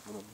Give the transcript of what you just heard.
ころね。